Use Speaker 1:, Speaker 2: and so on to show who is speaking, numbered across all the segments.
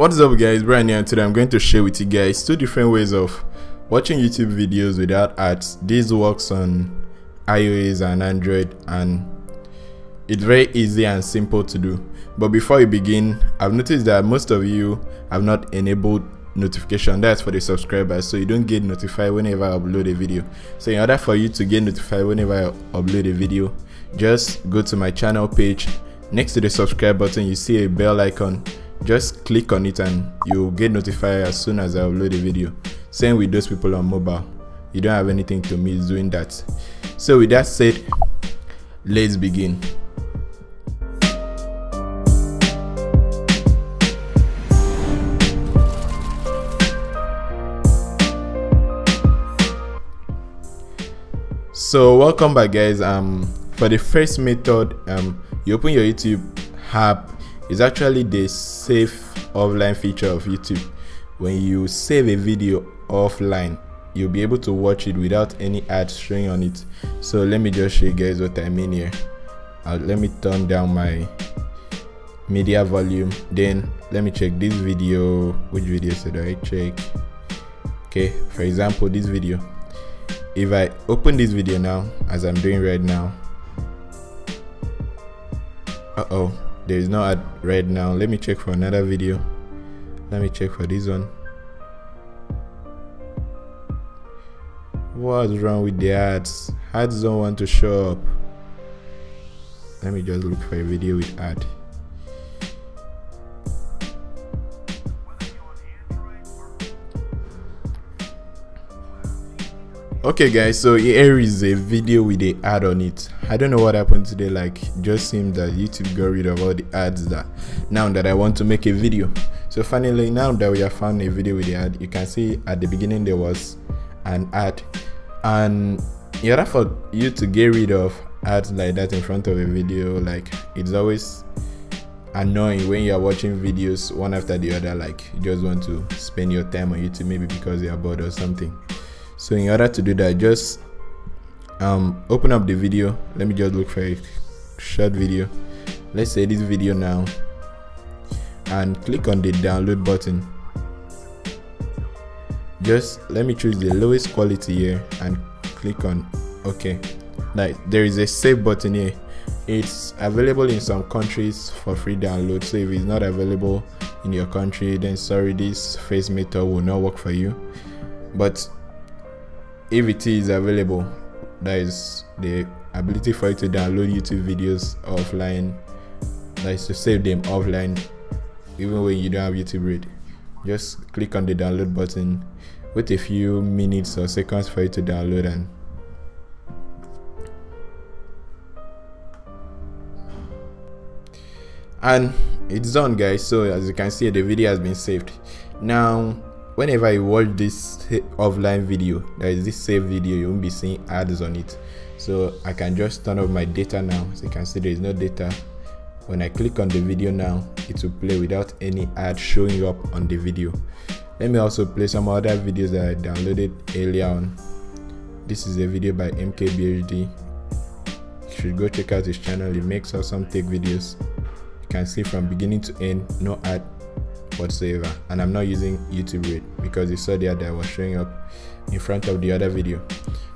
Speaker 1: What's up guys, Brian here and today I'm going to share with you guys two different ways of watching YouTube videos without ads. This works on iOS and Android and it's very easy and simple to do. But before we begin, I've noticed that most of you have not enabled notification that's for the subscribers so you don't get notified whenever I upload a video. So in order for you to get notified whenever I upload a video, just go to my channel page. Next to the subscribe button you see a bell icon just click on it and you'll get notified as soon as I upload a video. Same with those people on mobile. You don't have anything to miss doing that. So with that said, let's begin. So welcome back guys. Um for the first method, um you open your YouTube app is actually the save offline feature of YouTube. When you save a video offline, you'll be able to watch it without any ads showing on it. So let me just show you guys what I mean here. Uh, let me turn down my media volume. Then let me check this video. Which video should I check? Okay, for example, this video. If I open this video now, as I'm doing right now, uh oh there is no ad right now. Let me check for another video. Let me check for this one. What's wrong with the ads? Ads don't want to show up. Let me just look for a video with ad okay guys so here is a video with a ad on it. I don't know what happened today like just seems that youtube got rid of all the ads that now that i want to make a video. So finally now that we have found a video with the ad you can see at the beginning there was an ad. And in order for you to get rid of ads like that in front of a video like it's always annoying when you're watching videos one after the other like you just want to spend your time on youtube maybe because you're bored or something so in order to do that just um, open up the video. Let me just look for a short video. Let's say this video now. And click on the download button. Just let me choose the lowest quality here and click on ok. Like there is a save button here. It's available in some countries for free download. So if it's not available in your country then sorry this face meter will not work for you. But if it is available that is the ability for you to download youtube videos offline. That is to save them offline even when you don't have youtube red. Just click on the download button wait a few minutes or seconds for it to download and and it's done guys. So as you can see the video has been saved. Now whenever you watch this offline video that is this save video you won't be seeing ads on it. So i can just turn off my data now. As you can see there is no data. When i click on the video now it will play without any ad showing up on the video. Let me also play some other videos that i downloaded earlier on. This is a video by mkbhd you should go check out his channel. He makes awesome tech videos. You can see from beginning to end no ad whatsoever and i'm not using youtube red because you saw the other was showing up in front of the other video.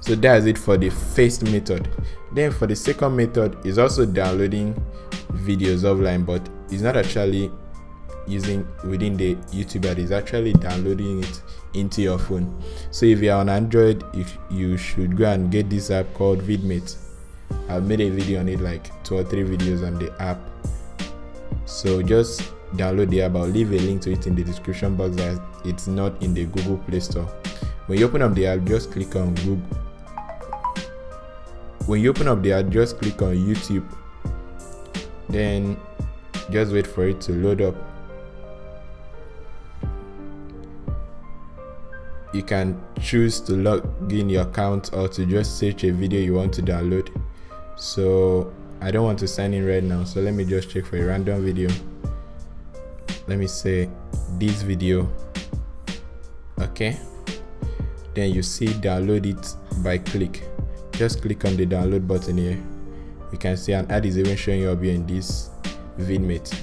Speaker 1: So that's it for the first method. Then for the second method is also downloading videos offline but it's not actually using within the youtube ad is actually downloading it into your phone. So if you're on android if you should go and get this app called vidmate. I've made a video on it like two or three videos on the app. So just download the app i'll leave a link to it in the description box as it's not in the google play store. When you open up the app just click on google. When you open up the app just click on youtube. Then just wait for it to load up. You can choose to log in your account or to just search a video you want to download. So i don't want to sign in right now so let me just check for a random video let me say this video okay? Then you see download it by click. Just click on the download button here. You can see an ad is even showing up here in this vidmate.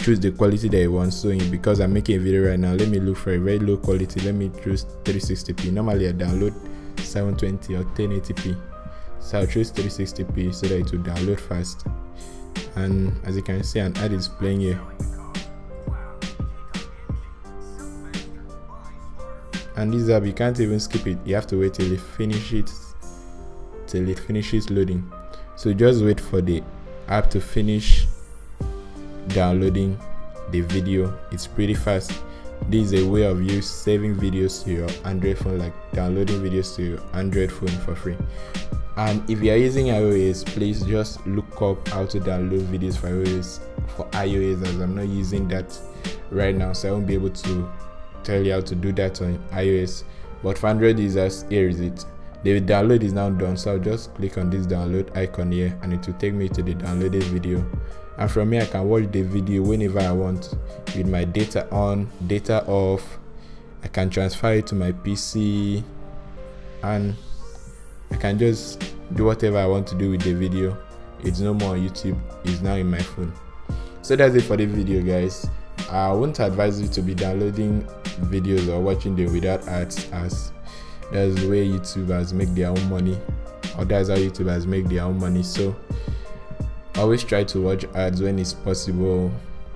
Speaker 1: Choose the quality that you want so because i'm making a video right now let me look for a very low quality. Let me choose 360p normally i download 720 or 1080p so i'll choose 360p so that it will download fast. And as you can see an ad is playing here and this app you can't even skip it. You have to wait till it finishes till it finishes loading. So just wait for the app to finish downloading the video. It's pretty fast. This is a way of you saving videos to your android phone like downloading videos to your android phone for free. And if you are using ios please just look up how to download videos for ios for ios as i'm not using that right now so i won't be able to tell you how to do that on ios but for android users here is it. The download is now done so i'll just click on this download icon here and it will take me to the downloaded video. And from here I can watch the video whenever I want with my data on data off. I can transfer it to my PC and I can just do whatever I want to do with the video. It's no more on YouTube it's now in my phone. So that's it for the video guys I won't advise you to be downloading videos or watching them without ads as that's the way YouTubers make their own money or that's how YouTubers make their own money. So always try to watch ads when it's possible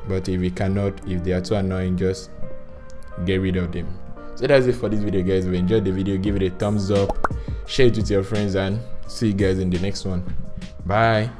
Speaker 1: but if you cannot if they are too annoying just get rid of them. So that's it for this video guys. If you enjoyed the video give it a thumbs up share it with your friends and see you guys in the next one. Bye